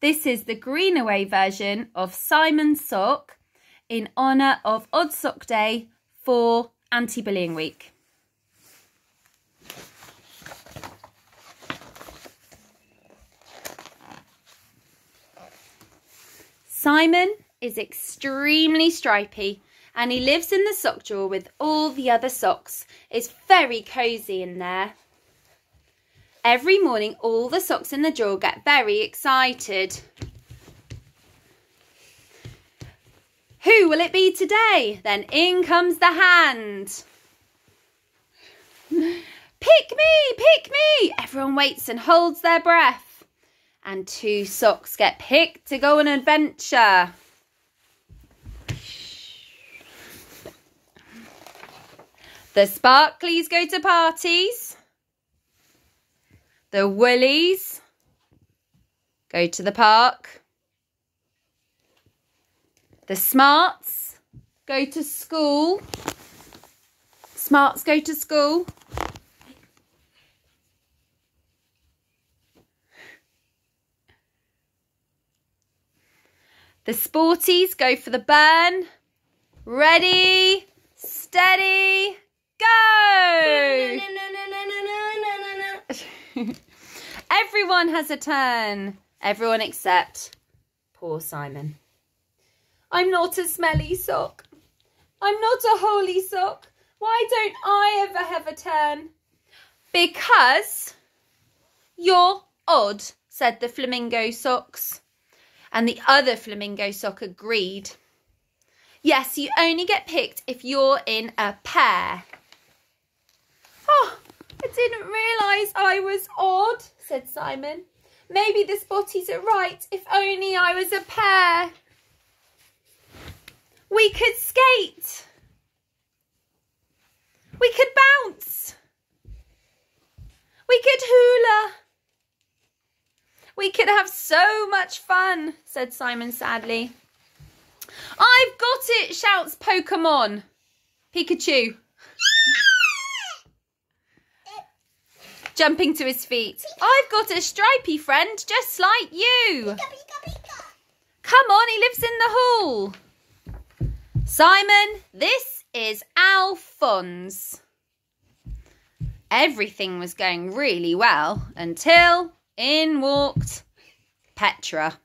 This is the Greenaway version of Simon's sock in honour of Odd Sock Day for Anti-Bullying Week. Simon is extremely stripy and he lives in the sock drawer with all the other socks. It's very cosy in there. Every morning, all the socks in the drawer get very excited. Who will it be today? Then in comes the hand. Pick me, pick me. Everyone waits and holds their breath. And two socks get picked to go on an adventure. The Sparklies go to parties. The Woolies go to the park. The Smarts go to school. Smarts go to school. The Sporties go for the burn. Ready, steady, go! Everyone has a turn. Everyone except poor Simon. I'm not a smelly sock. I'm not a holey sock. Why don't I ever have a turn? Because you're odd, said the flamingo socks. And the other flamingo sock agreed. Yes, you only get picked if you're in a pair. Oh, I didn't realise I was odd, said Simon. Maybe the spotties are right. If only I was a pair. We could skate. We could bounce. We could hula. We could have so much fun, said Simon sadly. I've got it, shouts Pokemon. Pikachu. Jumping to his feet. I've got a stripy friend just like you. Come on, he lives in the hall. Simon, this is Alphonse. Everything was going really well until in walked Petra.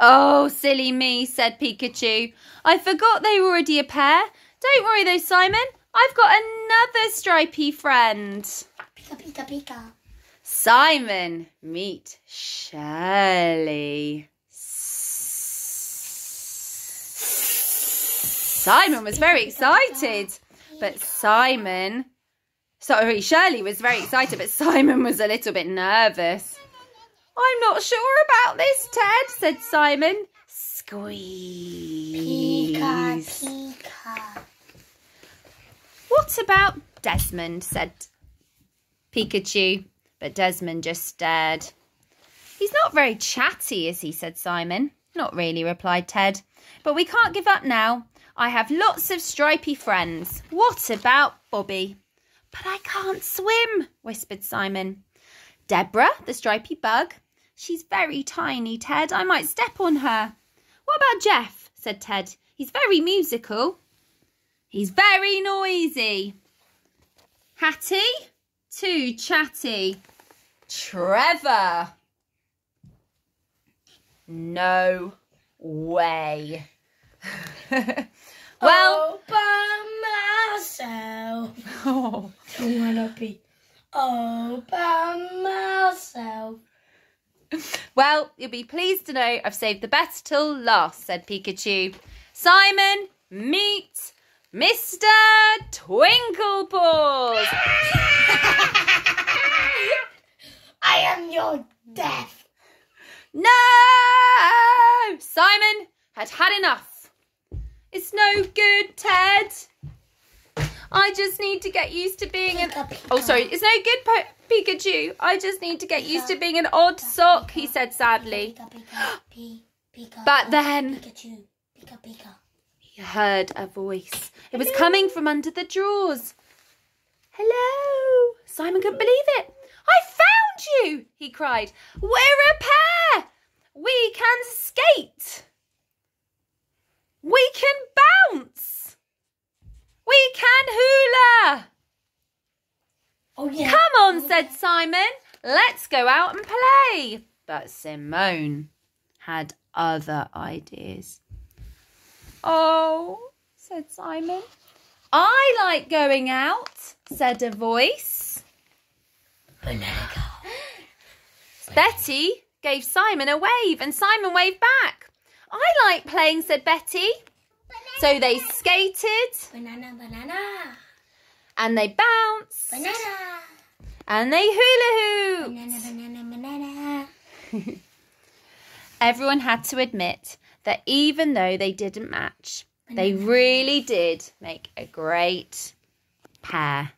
Oh, silly me, said Pikachu. I forgot they were already a pair. Don't worry though, Simon. I've got another stripy friend. Pika, pika, pika. Simon, meet Shirley. Simon was very excited, but Simon, sorry, Shirley was very excited, but Simon was a little bit nervous. I'm not sure about this, Ted, said Simon. Squeeze. Pika, pika. What about Desmond, said Pikachu, but Desmond just stared. He's not very chatty, is he, said Simon. Not really, replied Ted. But we can't give up now. I have lots of stripy friends. What about Bobby? But I can't swim, whispered Simon. Deborah, the stripy bug. She's very tiny, Ted. I might step on her. What about Jeff? said Ted. He's very musical. He's very noisy. Hattie? Too chatty. Trevor? No way. well, all by myself. oh, Don't wanna be all by myself. well, you'll be pleased to know I've saved the best till last, said Pikachu. Simon, meet Mr. Twinklepaws. I am your death. No! Simon had had enough. It's no good, Ted. I just need to get used to being an... Oh, sorry. It's no good, po- Pikachu. I just need to get used to being an odd sock, he said sadly. Pika, pika, pi- pika, But then Pikachu. Pika, pika. he heard a voice. It was coming from under the drawers. Hello. Simon couldn't believe it. I found you, he cried. We're a pair. we can skate. We can bounce. We can hula. Oh yeah. Come on, said Simon. Let's go out and play. But Simone had other ideas. Oh, said Simon. I like going out, said a voice. Banana car. Betty gave Simon a wave and Simon waved back. I like playing, said Betty. So they skated Banana, banana. and they bounced Banana. and they hula hooped. Banana, banana, banana. Everyone had to admit that even though they didn't match, they mm. really did make a great pair.